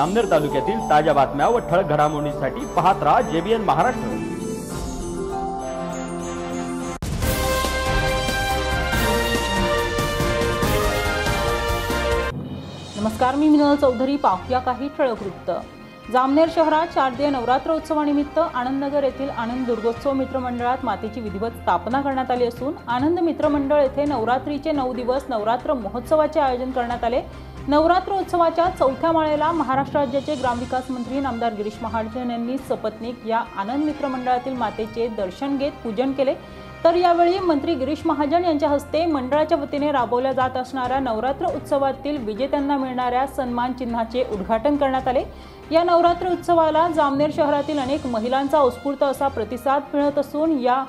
अमनेर तालुक्यातील ताज्या बातम्या व ठळक घडामोडींसाठी पाहत राहा जेबीएन महाराष्ट्र. नमस्कार मी मिनल चौधरी. पाहूया काही ठळक वृत्त. जामनेर शहरात शारदीय नवरात्र उत्सवानिमित्त आनंदनगर येथील आनंद दुर्गोत्सव मित्रमंडळात मातेची विधिवत स्थापना करण्यात आली असून आनंद मित्रमंडळ येथे नवरात्रीचे नऊ दिवस नवरात्र महोत्सवाचे आयोजन करण्यात आले. नवरात्र उत्सवाच्या चौथ्या माळेला महाराष्ट्र राज्याचे ग्रामविकास मंत्री नामदार गिरीश महाजन यांनी सपत्नीक या आनंद मित्र मंडळातील मातेचे दर्शन घेत पूजन केले. तर यावेळी मंत्री गिरीश महाजन यांच्या हस्ते मंडळाच्या वतीने राबवल्या जात असणाऱ्या नवरात्र उत्सवातील विजेत्यांना मिळणाऱ्या सन्मान चिन्हाचे उद्घाटन करण्यात आले. या नवरात्र उत्सवाला जामनेर शहरातील अनेक महिलांचा उत्स्फूर्त असा प्रतिसाद मिळत असून या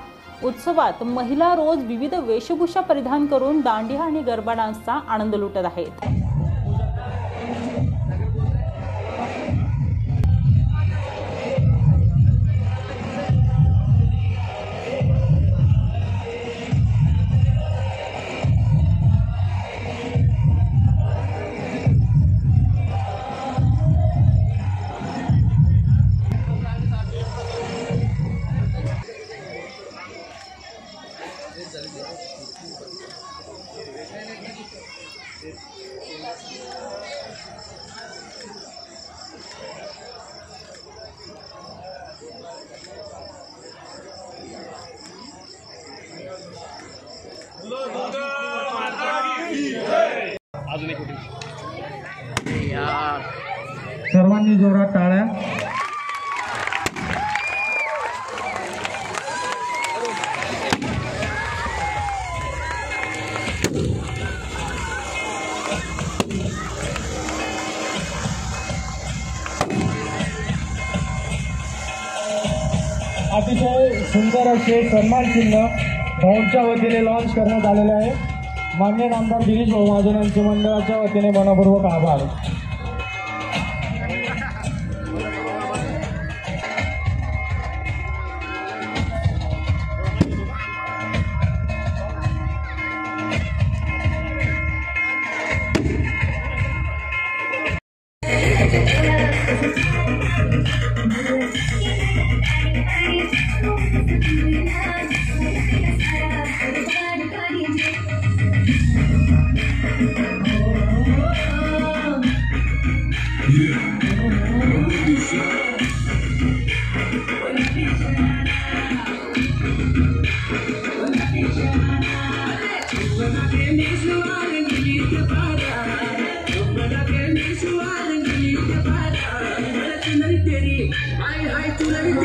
उत्सवात महिला रोज विविध वेशभूषा परिधान करून दांडिया आणि गरबा डान्सचा आनंद लुटत आहेत. सर्वांनी जोरात टाळ्या. अतिशय सुंदर असे सन्मान चिन्ह भाऊंच्या वतीने लॉन्च करण्यात आलेले आहे. मान्य आमदार गिरीश भाऊ महाजन यांचे मंडळाच्या वतीने मनपूर्वक आभार. SB M M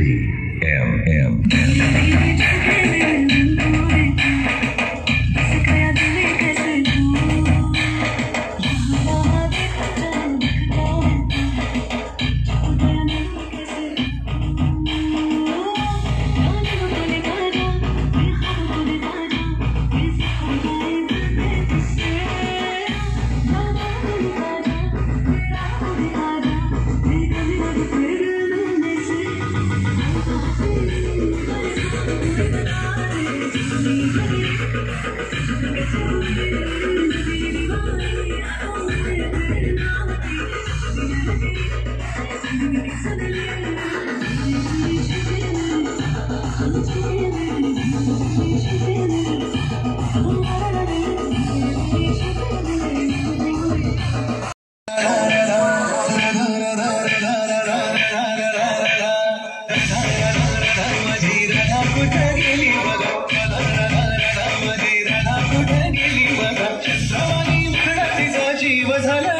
He झालं.